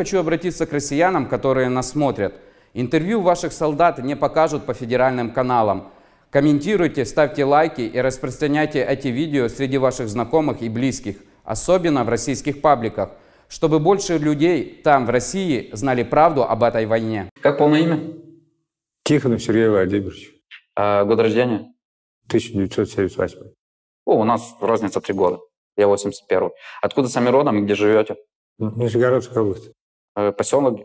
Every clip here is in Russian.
хочу обратиться к россиянам, которые нас смотрят. Интервью ваших солдат не покажут по федеральным каналам. Комментируйте, ставьте лайки и распространяйте эти видео среди ваших знакомых и близких, особенно в российских пабликах, чтобы больше людей там, в России, знали правду об этой войне. Как полное имя? Тихонов Сергей Владимирович, А, год рождения? 1978. О, у нас разница три года. Я 81 Откуда сами родом и где живете? Нижегородская область. Э, поселок?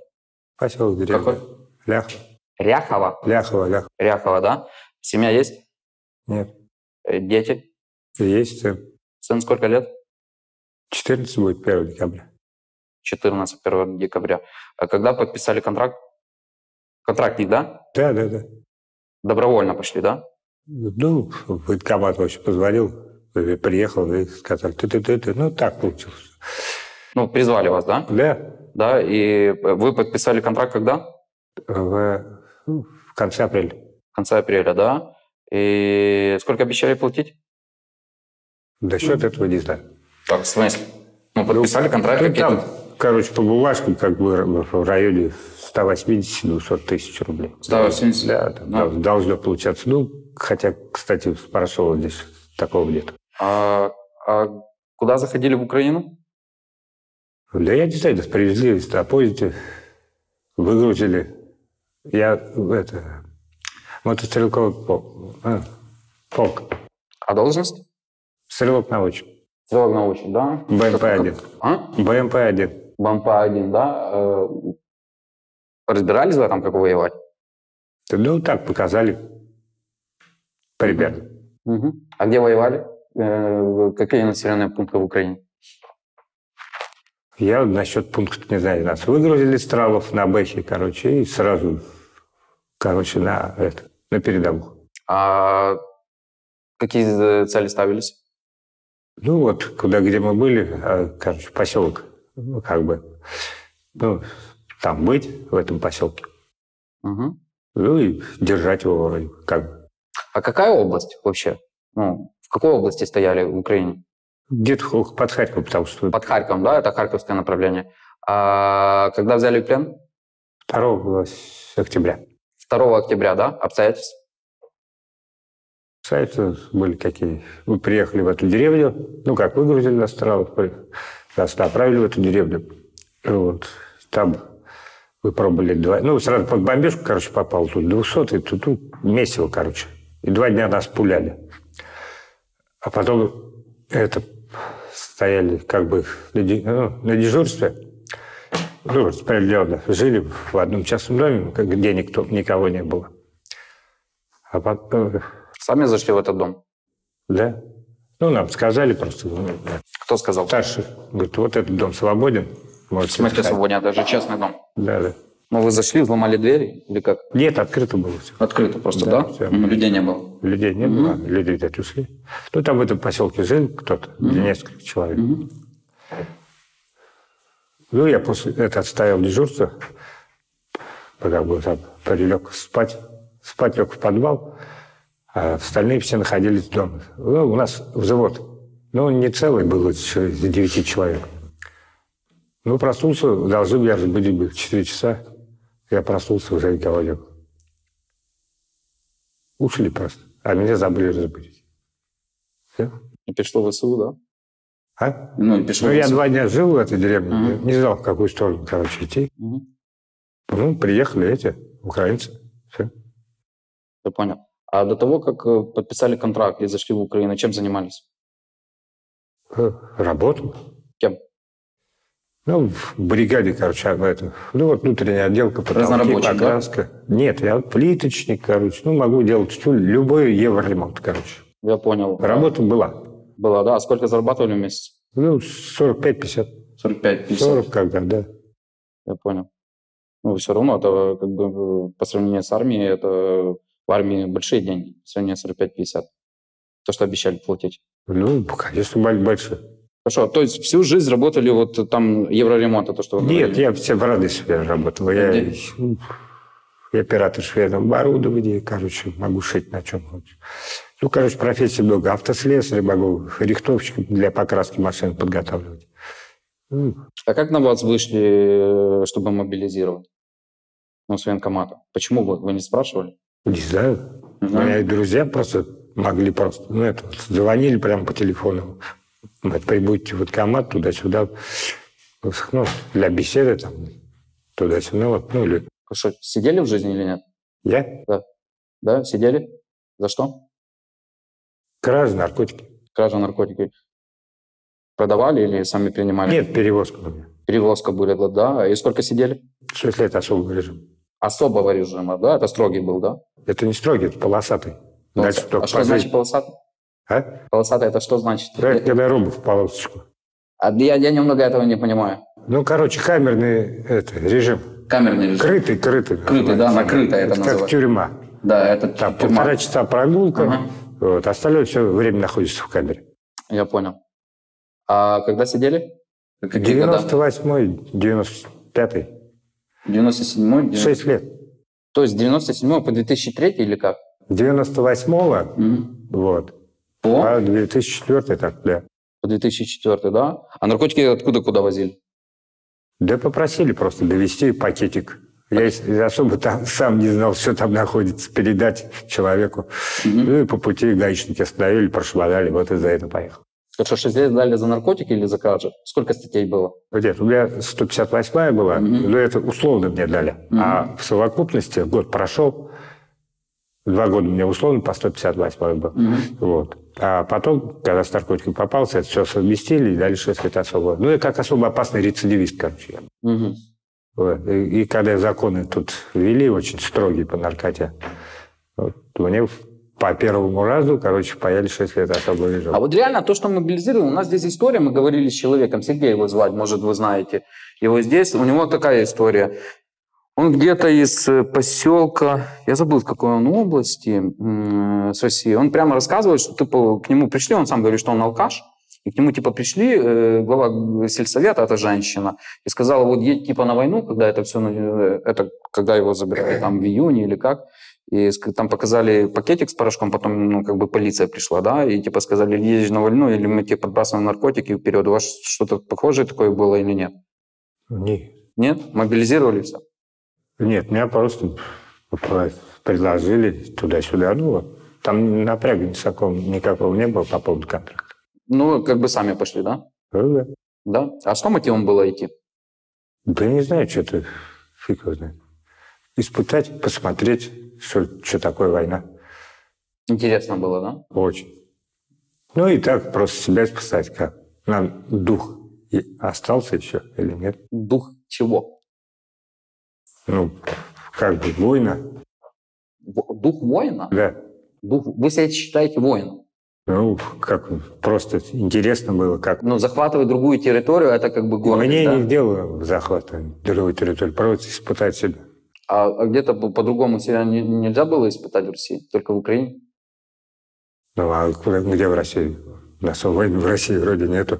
Поселок деревня. Какой? Ляхова. Ряхова. Ляхова, Ляхова. Ряхова, да? Семья есть? Нет. Э, Дети? Есть сын. Сын сколько лет? 14 будет 1 декабря. 14, 1 декабря. А когда подписали контракт? Контрактник, да? Да, да, да. Добровольно пошли, да? Ну, военкомат вообще позвонил, э, приехал и сказали, ты, ты, ты, ты. Ну, так получилось. Ну, призвали вас, да? Да, Да, и вы подписали контракт когда? в, ну, в конце апреля. В конце апреля, да? И сколько обещали платить? До счета этого не знаю. Так, в смысле? Ну, подписали контракт Ну, какие-то? там, короче, по бумажкам как бы в районе 180-200 тысяч рублей. 180? Да, там Да. дол- должно получаться. Ну, хотя, кстати, с Порошова здесь такого нет. А, а куда заходили в Украину? Да я не знаю, нас привезли на поезде, выгрузили. Я это мотострелковый полк. а, полк. А должность? Стрелок научен. Стрелок научен, да? БМП-1. А? БМП-1. БМП-1, да? Э, Разбирались в этом, как воевать? Ну, так показали. Примерно. Мгм. А где воевали? Э, Какие населенные пункты в Украине? Я насчет пункта не знаю. Нас выгрузили с тралов на Бэхе, короче, и сразу, короче, на, это, на передовую. А какие цели ставились? Ну вот, куда, где мы были, а, короче, поселок, ну, как бы, ну, там быть, в этом поселке. Мгм. Ну и держать его вроде как бы. А какая область вообще? Ну, в какой области стояли в Украине? Где-то под Харьковом, потому что Под Харьковом, да? Это харьковское направление. А когда взяли плен? 2 было с октября. 2 октября, да? Обстоятельства? Сайты были какие. Мы приехали в эту деревню, ну как, выгрузили нас с тралов, при- нас направили в эту деревню. Вот. Там мы пробовали два... Ну, сразу под бомбежку, короче, попал тут 200 тут, тут месиво, короче. И два дня нас пуляли. А потом это стояли как бы на, де- ну, на дежурстве. Ну, распределенно. Жили в одном частном доме, где никто, никого не было. А потом, Сами зашли в этот дом? да. Ну, нам сказали просто, ну, Кто сказал? старший, говорит, вот этот дом свободен. В смысле заходить». свободнее? Это же частный дом. Да, да. Ну, вы зашли, взломали двери или как? Нет, открыто было все. Открыто просто, Да, да? всё. М, Людей не было. Людей не было, люди где-то ушли. Ну, там в этом поселке жил кто-то, несколько человек. Ну, я после этого отстоял дежурство, пока был там, прилег спать. Спать лег в подвал, а остальные все находились дома. Ну, у нас взвод. Ну, он не целый был, из девяти человек. Ну, проснулся, должны меня разбудить было в 4 часа. Я проснулся, уже никого не было. Ушли просто. А меня забыли разбудить. Всё. И пришло в СУ, да? А? Ну, Ну, я два дня жил в этой деревне, Мгм. не знал, в какую сторону, короче, идти. Мгм. Ну, приехали эти, украинцы. Все. Я понял. А до того, как э, подписали контракт и зашли в Украину, чем занимались? Работал. Ну, в бригаде, короче, а, это, ну, вот внутренняя отделка, потолки, Разнорабочий, да? покраска. Нет, я плиточник, короче. Ну, могу делать любой евроремонт, короче. Я понял. Работа была. Была, да. А сколько зарабатывали в месяц? Ну, 45-50. 45-50. 40 когда, да. Я понял. Ну, все равно, это как бы по сравнению с армией, это в армии большие деньги, по сравнению с 45-50. То, что обещали платить. Ну, конечно, боль- больше. Хорошо, то есть всю жизнь работали вот там евроремонт, это что вы Нет, говорили? я все в Радости работал. Я, я оператор швейного оборудования, короче, могу шить на чем хочешь. Ну, короче, профессий много. Автослесарь могу, рихтовщик для покраски машин подготавливать. Ну, А как на вас вышли, э, чтобы мобилизировать? Ну, с военкомата. Почему вы, вы не спрашивали? не знаю. У меня и друзья просто могли просто, ну, это, звонили прямо по телефону. Вот, прибудьте в военкомат туда-сюда, ну, для беседы там, туда-сюда, вот, ну, или Что, сидели в жизни или нет? я, Да, сидели? За что? кражи, наркотики. Кража наркотики. Продавали или сами принимали? Нет, перевозка меня. Перевозка были, да, да. И сколько сидели? Шесть лет особого режима. Особого режима, да? Это строгий был, да? Это не строгий, это полосатый. Дальше Полоса- только а что значит полосатый? А? Полосатый это что значит? Это когда робот в полосочку. А я, я немного этого не понимаю. Ну, короче, камерный это, режим. Камерный режим. Крытый, крытый. Крытый, да, накрытый это как называется. тюрьма. Да, это Там тюрьма. полтора часа прогулка, Ага. вот, остальное все время находится в камере. Я понял. А когда сидели? Какие года? 98-й, 95-й. 97 й 6 лет. То есть 97 по 2003 или как? 98-го, Мгм. вот, По? а 2004 так, да. По 2004, да? А наркотики откуда куда возили? Да попросили просто довести пакетик. Я особо там сам не знал, что там находится, передать человеку. Мгм. Ну и по пути гаишники остановили, прошмагали, вот из-за этого поехал. Что, 6 лет дали за наркотики или за кражи? Сколько статей было? Нет, у меня 158 была, Мгм. но это условно мне дали. Мгм. А в совокупности год прошел, два года мне условно по 158 был. Вот. А потом, когда с наркотиком попался, это все совместили и дали 6 лет особо. Ну, и как особо опасный рецидивист, короче. Мгм. Вот. И, и когда законы тут ввели, очень строгие по наркоте, вот, мне по первому разу, короче, паяли 6 лет особого режима. А вот реально то, что мобилизировали, у нас здесь история, мы говорили с человеком, Сергей его звать, может, вы знаете его здесь, у него такая история. Он где-то из э, поселка, я забыл, в какой он области с России, он прямо рассказывает, что типа, к нему пришли, он сам говорит, что он алкаш, и к нему типа пришли, э, глава сельсовета, это женщина, и сказала, вот едь типа на войну, когда это все, это когда его забирали, там в июне или как, и там показали пакетик с порошком, потом, ну, как бы полиция пришла, да, и типа сказали, едешь на войну, или мы тебе подбрасываем наркотики вперед. У вас что-то похожее такое было или нет? Не- Нет? Мобилизировали все? Нет, меня просто предложили туда-сюда. Ну, там напряга никакого, никакого не было по поводу контракта. Ну, как бы сами пошли, да? Да. Да? А что мотивом было идти? Да не знаю, что это фиг его знает. Испытать, посмотреть, что, что такое война. Интересно было, да? Очень. Ну и так просто себя спасать как. Нам дух остался еще или нет? Дух чего? Ну, как бы война, Во- Дух воина? да. Дух... Вы себя считаете воином? Ну, как просто интересно было, как. Ну, захватывать другую территорию, это как бы гордость, Мне да? не дело захвата другой территории, просто испытать себя. А, а где-то по- по-другому себя не- нельзя было испытать в России? Только в Украине? Ну, а куда, где в России? У нас войны в России вроде нету.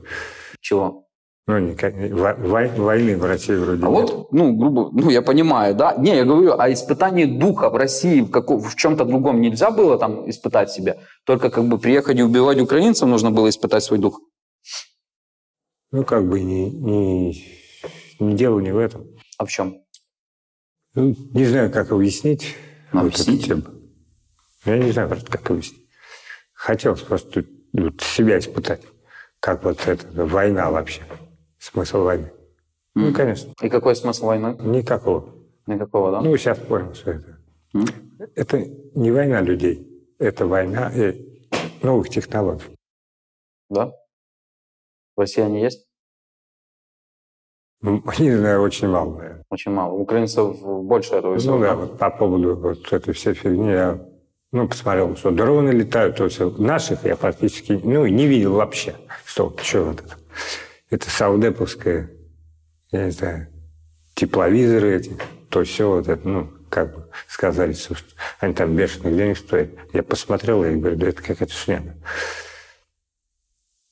Чего? Ну, никак, во- вой- войны в России вроде А нет. вот, ну, грубо, ну, я понимаю, да. Не, я говорю, а испытание духа в России в, како- в чем-то другом нельзя было там испытать себя? Только как бы приехать и убивать украинцев нужно было испытать свой дух? Ну, как бы не, не, не дело не в этом. А в чем? Ну, не знаю, как объяснить. Ну, вот объясните. тему. Я не знаю как объяснить. Хотелось просто вот себя испытать. Как вот это, война вообще. Смысл войны. Ну, М. конечно, И какой смысл войны? никакого. Никакого, да? Ну, сейчас понял, что это. М? Это не война людей. Это война э, новых технологий. Да? В России они есть? Ну, Не знаю, очень мало, наверное. Очень мало. Украинцев больше этого всего. Ну да, вот по поводу вот этой всей фигни я ну, посмотрел, что дроны летают, то все. Наших я практически ну, не видел вообще. Что, что вот это? Это саудеповское, я не знаю, тепловизоры эти, то все вот это, ну, как бы сказали, что они там бешеных денег стоят. Я посмотрел и говорю, да это какая-то шняга.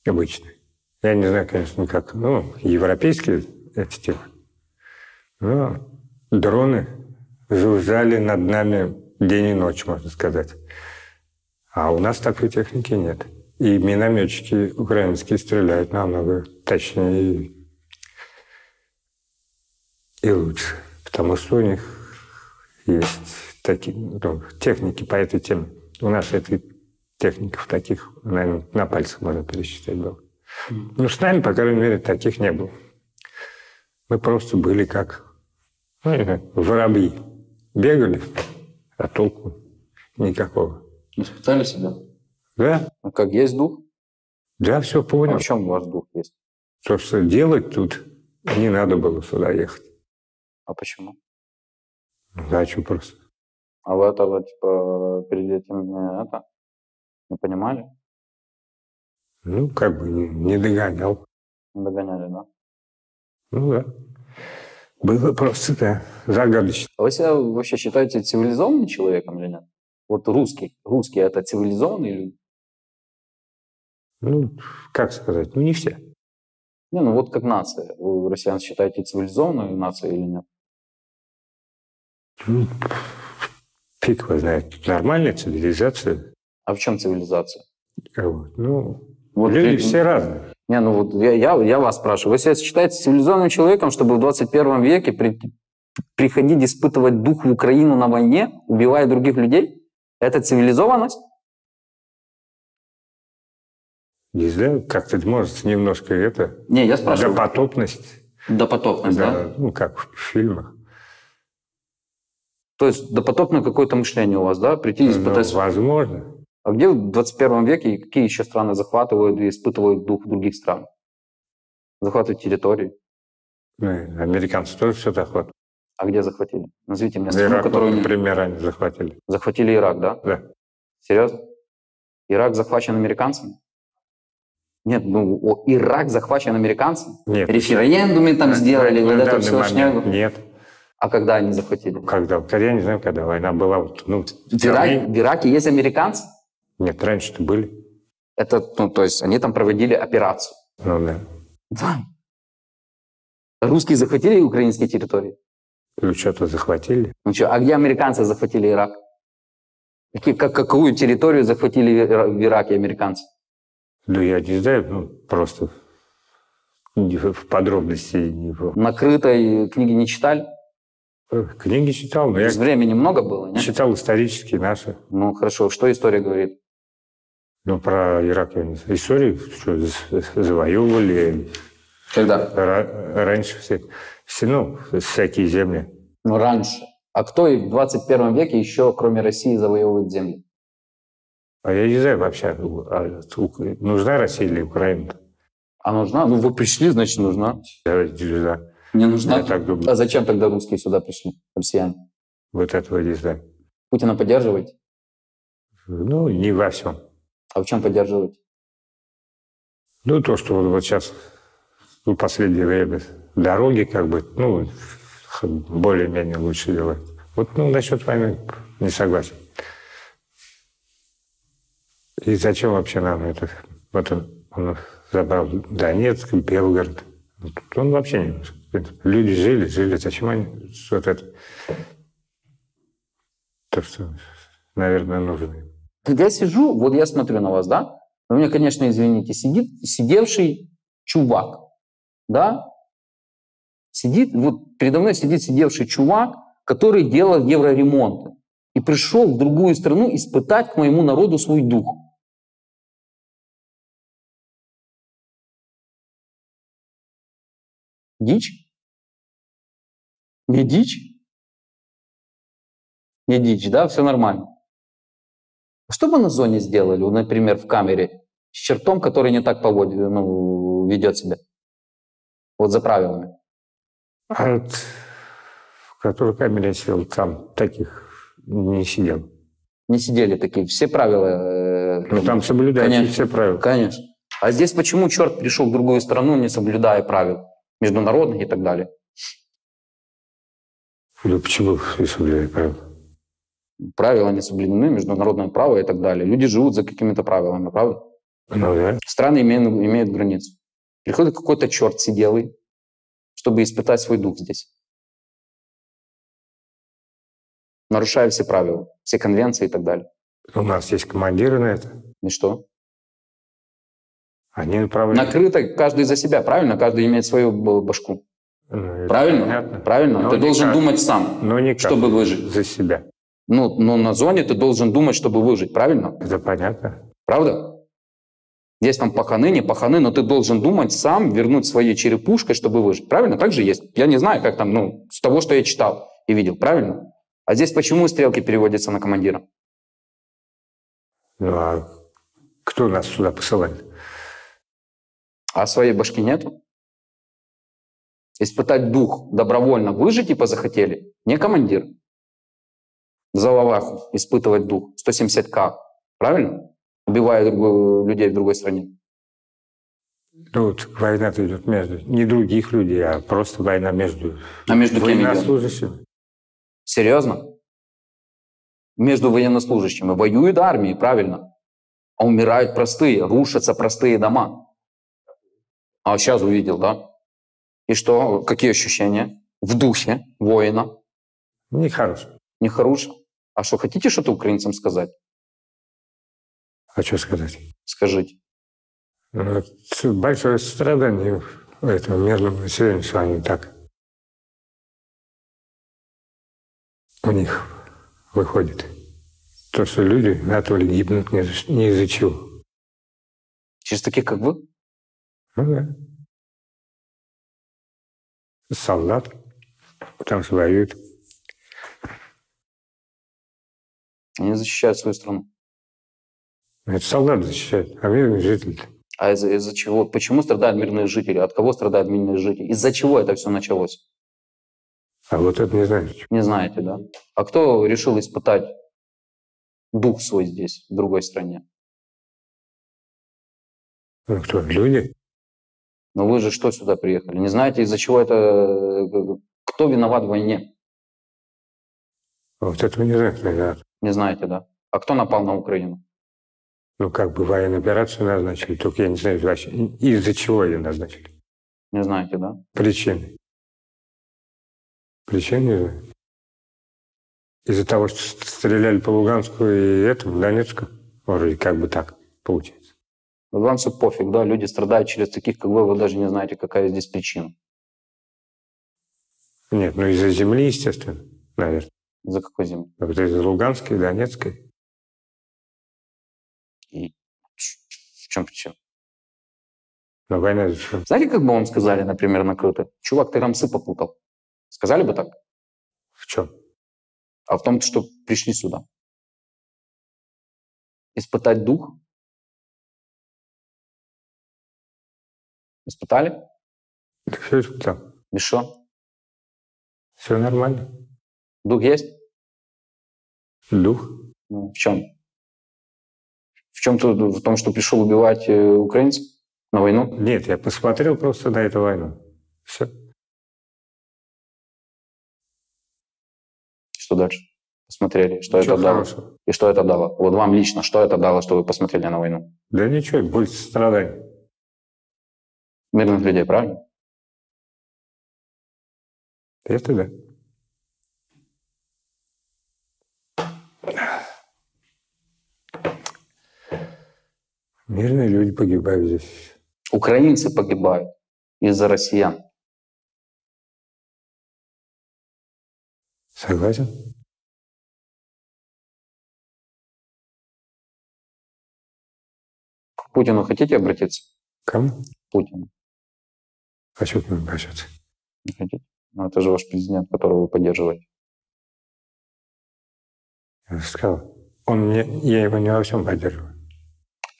Обычная. Я не знаю, конечно, как, ну, европейские эти темы. Ну, дроны жужжали над нами день и ночь, можно сказать. А у нас такой техники нет. И минометчики украинские стреляют намного точнее и лучше. Потому что у них есть такие ну, техники по этой теме. У нас этой техников таких, наверное, на пальцах можно пересчитать было. Ну, с нами, по крайней мере, таких не было. Мы просто были как ну, не знаю, воробьи. Бегали, а толку никакого. Испытали себя? Да, А как, есть дух? да, все А понял. в чем ваш дух есть? То, что делать тут, не надо было сюда ехать. А почему? Дачу просто. А вы этого, типа, перед этим не, это, не понимали? Ну, как бы не, не догонял. Не догоняли, да? Ну да. Было просто, да, загадочно. А вы себя вообще считаете цивилизованным человеком или нет? Вот русский. Русские это цивилизованные люди? Ну, как сказать, ну не все. Не, ну вот как нация. Вы россиян считаете цивилизованной нацией или нет? Ну, фиг его знает. Нормальная цивилизация. А в чем цивилизация? Вот, Ну, Вот люди при- все разные. Не, ну вот я, я, я вас спрашиваю. Вы себя считаете цивилизованным человеком, чтобы в 21 веке при- приходить испытывать дух в Украину на войне, убивая других людей? Это цивилизованность? Не знаю, как-то может немножко это, Не, я спрашиваю. допотопность. Допотопность, да? Да, ну, как в фильмах. То есть допотопное какое-то мышление у вас, да? Прийти и Ну, испытать... возможно. А где в 21 веке и какие еще страны захватывают и испытывают дух других стран? Захватывают территории. Ну, американцы тоже все захватывали. А где захватили? Назовите мне страну, Ирак, которую например, они захватили. захватили Ирак, да? Да. Серьезно? Ирак захвачен американцами? Нет, ну о, Ирак захвачен американцами? Нет. Референдумы там сделали, вот это все шнягу. Нет. А когда они захватили? Когда? Я не знаю, когда война была. Вот, ну, В Ираке, в Ираке есть американцы? Нет, раньше-то были. Это, ну, то есть они там проводили операцию. Ну да. Да. Русские захватили украинские территории? Ну, что-то захватили. Ну что, а где американцы захватили Ирак? Как, какую территорию захватили в Ираке американцы? Ну, я не знаю, ну, просто в подробности. Не. Накрытой книги не читали? Э, Книги читал, но я Времени много было, нет? читал исторические наши. Ну хорошо, что история говорит? Ну, про Ирак я не знаю. Истории, что завоевывали. Когда? Ра- раньше все, все, ну, всякие земли. Ну раньше. А кто и в 21 веке еще, кроме России, завоевывает земли? А я не знаю вообще, а нужна Россия или Украина? А нужна? Ну вы пришли, значит нужна. Давайте, да. Не нужна? Я так думаю. А зачем тогда русские сюда пришли, россияне? Вот этого не знаю. Путина поддерживаете? Ну, не во всем. А в чем поддерживаете? Ну, то, что вот, вот сейчас, ну, последнее время дороги как бы, ну, более-менее лучше делают. Вот, ну, насчет войны не согласен. И зачем вообще нам это? Вот он, он забрал Донецк, Белгород. Вот Он вообще не. Люди жили, жили. Зачем они вот это? То, что, наверное, нужно. Когда я сижу, вот я смотрю на вас, да? Вы меня, конечно, извините, сидит сидевший чувак, да? Сидит, вот передо мной сидит сидевший чувак, который делал евроремонты и пришел в другую страну испытать к моему народу свой дух. Дичь? Не дичь? Не дичь, да? Все нормально. Что бы на зоне сделали, например, в камере с чертом, который не так поводит, ну, ведет себя? Вот за правилами. А вот в которой камере я сидел, там таких не сидел. Не сидели такие. Все правила... э, Ну, там соблюдаются Конечно. все правила. Конечно. А здесь почему черт пришел в другую страну, не соблюдая правил международных и так далее? Ну, почему не соблюдают правила? Правила не соблюдены, международное право и так далее. Люди живут за какими-то правилами, правда? Ну, да. Страны имеют, имеют границу. Приходит какой-то черт сиделый, чтобы испытать свой дух здесь. Нарушая все правила, все конвенции и так далее. У нас есть командиры на это. И что? Они направляют. Накрыто каждый за себя, правильно? Каждый имеет свою башку. Ну, Правильно? понятно. Правильно? Но ты должен никак. думать сам, Но никак. чтобы выжить. За себя. Ну, но на зоне ты должен думать, чтобы выжить, правильно? Это понятно. Правда? Есть там паханы, не паханы, но ты должен думать сам, вернуть своей черепушкой, чтобы выжить. Правильно? Так же есть. Я не знаю, как там, ну, с того, что я читал и видел. Правильно? А здесь почему стрелки переводятся на командира? Ну, а кто нас сюда посылает? А своей башки нету? Испытать дух добровольно выжить типа захотели? Не командир. За лаваху испытывать дух. 170к. Правильно? Убивая другую- людей в другой стране. Ну, вот война-то идет между... Не других людей, а просто война между А между военнослужащими. Серьезно? Между военнослужащими воюют армии, правильно? А умирают простые, рушатся простые дома. А сейчас увидел, да? И что? Какие ощущения? В духе воина? Нехорошо. Нехорошо. А что, хотите что-то украинцам сказать? А что сказать? Скажите. Это большое страдание у этого мирного населения, что они так у них выходит. То, что люди на то ли гибнут ни ни из-за чего. Через таких, как вы? Ну да. Солдат там же воюют. Они защищают свою страну. Это солдат защищает, а мирный житель. А из-за из чего? Почему страдают мирные жители? От кого страдают мирные жители? Из-за чего это все началось? А вот это не знаю. Не знаете, да? А кто решил испытать дух свой здесь, в другой стране? Ну кто? Люди? Но вы же что сюда приехали? Не знаете, из-за чего это... э, Кто виноват в войне? Вот этого не знаю, кто виноват. Не знаете, да? А кто напал на Украину? Ну, как бы военную операцию назначили, только я не знаю из-за чего ее назначили. Не знаете, да? Причины. Причин не знаю. Из-за того, что ст- стреляли по Луганску и этому, Донецку, вроде как бы так получается. Все пофиг, да? Люди страдают через таких, как вы, вы даже не знаете, какая здесь причина. Нет, ну из-за земли, естественно, наверное. За какой земли? Вот из-за Луганской, Донецкой. И в чем причина? Но война? Знаете, как бы вам сказали, например, на Крыте? Чувак, ты рамсы попутал. Сказали бы так? В чем? А в том, что пришли сюда. Испытать дух. Испытали? Все там. И что? Все нормально. Дух есть? Дух. Ну, в чем? В чем тут? В том, что пришел убивать э, украинцев на войну? Нет, я посмотрел просто на эту войну. Все. Что дальше? Посмотрели, что Ничего это дало. хорошего. И что это дало? Вот вам лично, что это дало, что вы посмотрели на войну? Да ничего, больше страданий. Мирных людей, правильно? Это да. Мирные люди погибают здесь. Украинцы погибают из-за россиян. Согласен? К Путину хотите обратиться? Кому? Путину. Что к нему обращаться? Не хотите? Ну, это же ваш президент, которого вы поддерживаете. Я сказал. Он мне, я его не во всем поддерживаю.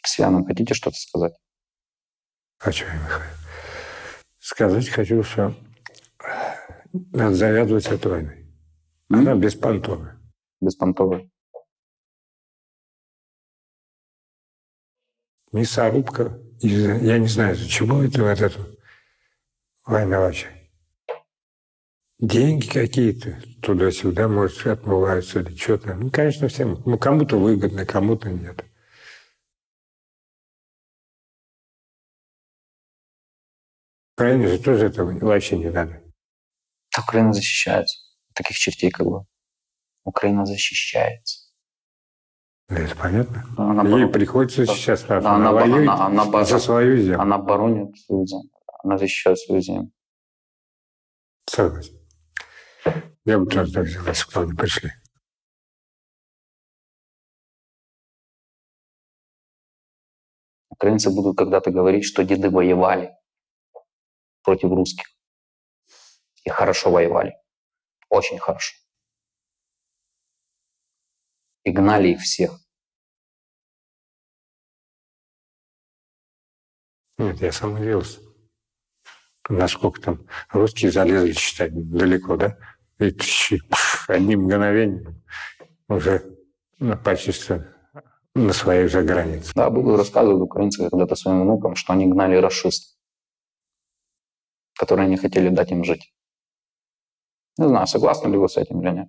Россиянам хотите что-то сказать? Хочу? Сказать хочу, что надо завязывать с этой войной. Она беспонтовая. Беспонтовый. Мясорубка. Я не знаю, чего это вот эта война вообще. Деньги какие-то туда-сюда, может, отмываются или что-то. Ну, конечно, всем. Ну, кому-то выгодно, кому-то нет. Украине же тоже этого вообще не надо. Украина защищается. Таких чертей, как бы. Украина защищается. Да, Это понятно. Она, Ей боро- приходится сейчас она, она, воюет она, она, за свою землю. она боронит свою землю. Она защищает свою землю. Согласен. Я бы тоже так сделал, если бы не пришли. Украинцы будут когда-то говорить, что деды воевали против русских. И хорошо воевали. Очень хорошо. И гнали их всех. Нет, я сам удивился. Насколько там русские залезли считать далеко, да? И тш- пш, одним мгновением уже ну, почти на своей же границе. Да, будут рассказывать украинцы когда-то своим внукам, что они гнали расистов, которые не хотели дать им жить. Не знаю, согласны ли вы с этим или нет.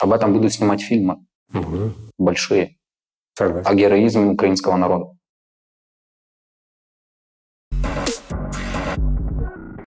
Об этом будут снимать фильмы Угу. большие Согласен. о героизме украинского народа.